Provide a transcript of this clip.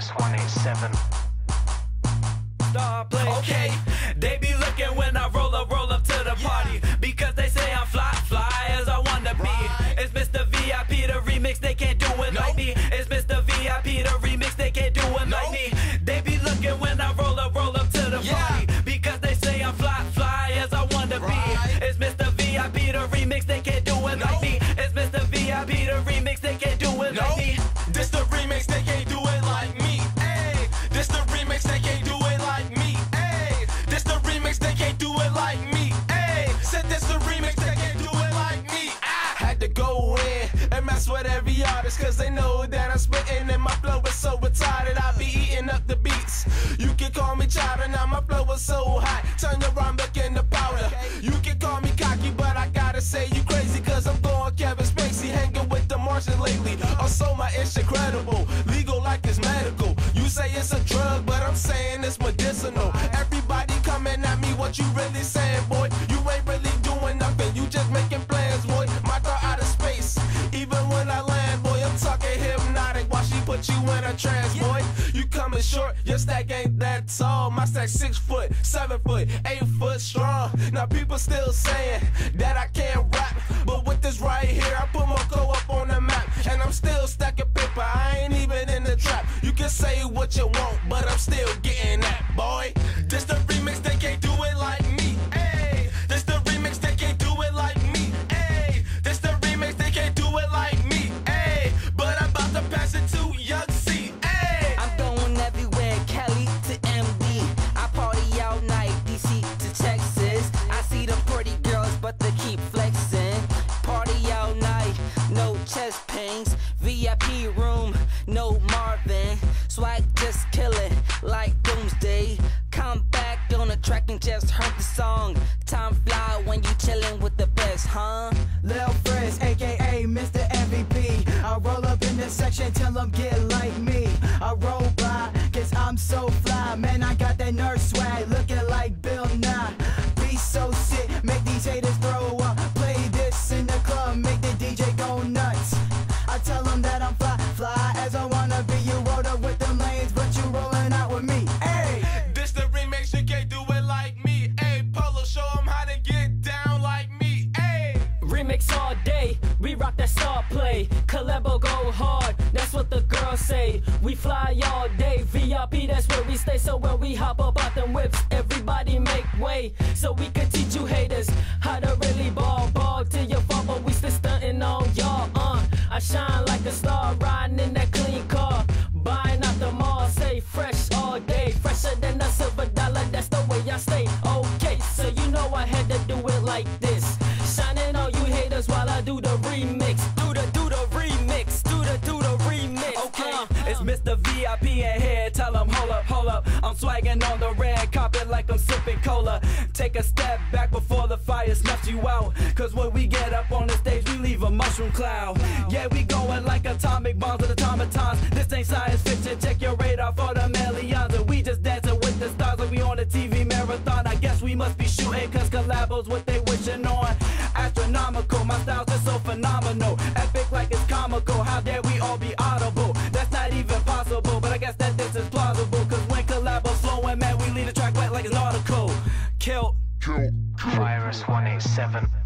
Press 187. Stop play. Okay, they be looking when I roll up, roll up to the party because they say I'm fly, fly as I wanna be. It's Mr. VIP, the remix, they can't do it like me. It's Mr. VIP, the remix, they can't do it like me. They be looking when I roll up, roll up to the party because they say I'm fly, fly as I wanna be. It's Mr. VIP, the remix, they every artist, cause they know that I'm spitting and my flow is so retarded. I be eating up the beats. You can call me chowder, now my flow is so hot. Turn your rhyme back into powder. You can call me cocky, but I gotta say you crazy, cause I'm going Kevin Spacey, hanging with the Martian lately. Also, my ish incredible, legal like it's medical. You say it's a drug, but I'm saying it's medicinal. Everybody coming at me, what you really saying, put you in a boy. You coming short, your stack ain't that tall. My stack six foot, seven foot, eight foot strong. Now people still saying that I can't rap, but with this right here, I put my go up on the map, and I'm still stacking paper. I ain't even in the trap. You can say what you want, but I'm still getting VIP room, no Marvin. Swag just killing like Doomsday. Come back on the track and just heard the song. Time fly when you chillin' with the best, huh? Lil Frizz, aka Mr. MVP. I roll up in this section, tell them get like me. I roll by, cause I'm so fly. Man, I got that nerd swag, looking like Bill Nye. Be so sick, make these haters All day, we rock that star play. Collabo go hard, that's what the girls say. We fly all day, VIP, that's where we stay. So when we hop up out them whips, everybody make way. So we can teach you haters how to really ball, ball till your fall. But we still stunting on y'all, uh. I shine like a star, riding in that clean car. Buying out the mall, say fresh It's Mr. VIP ahead. here, tell him hold up, hold up. I'm swagging on the red carpet like I'm sipping cola. Take a step back before the fire snuffs you out. Cause when we get up on the stage, we leave a mushroom cloud. Yeah, we going like atomic bombs with automatons. This ain't science fiction, check your radar for the millions. And we just dancing with the stars like we on a TV marathon. I guess we must be shooting cause collabos what they wishing on. Astronomical, my style's are so phenomenal. track wet like an article. Kill. Kill. Virus 187.